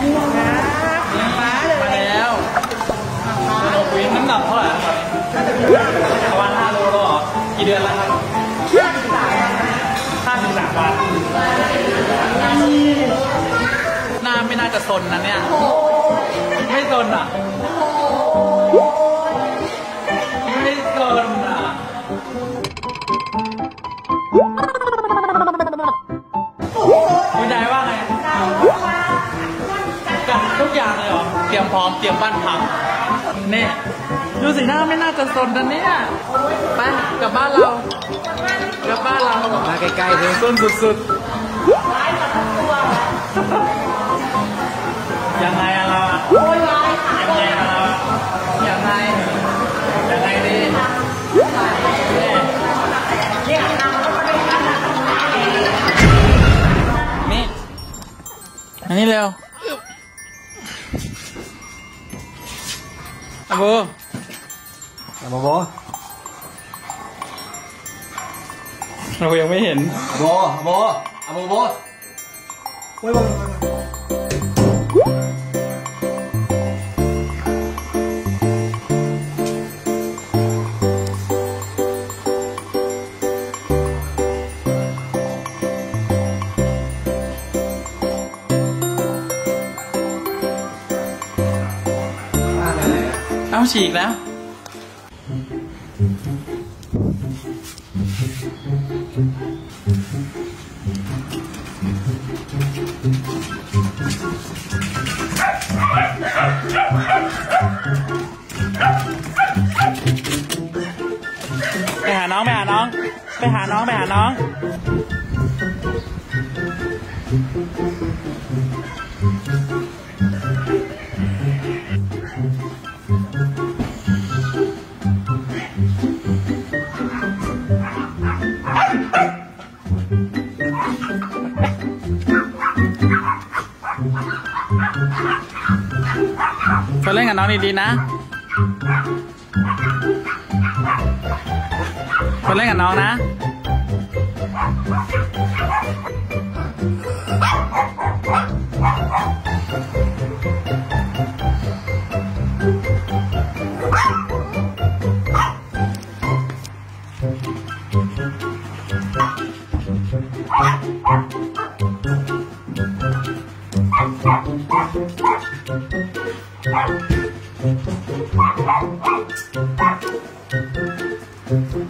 มาแล้วโนวินน้ำหนักเท่าไหร่ครับประมาณ5โลแล้วเหรอ กี่เดือนแล้วครับห้าสิบสามวัน หน้าไม่น่าจะสนนะเนี่ย เลยเหรอเตรียมพร้อมเตรียมบ้านพักนี่ดูสิหน้าไม่น่าจะซนนะเนี่ยไปกลับบ้านเรากลับบ้านเรามาใกล้ๆเลยซนสุดๆยังไงอะเราอะยังไงอะเราอะยังไงยังไงดีนี่อันนี้เร็ว อะโบอะโบโบเรายังไม่เห็นโบโบอะโบโบโอ้ยโบมา เอาฉีกแล้ว ไปหาน้อง ไปหาน้อง ไปหาน้อง ไปหาน้อง เธอเล่นกับน้องดีๆนะเธอเล่นกับน้องนะ Thank you.